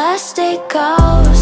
plastic ghost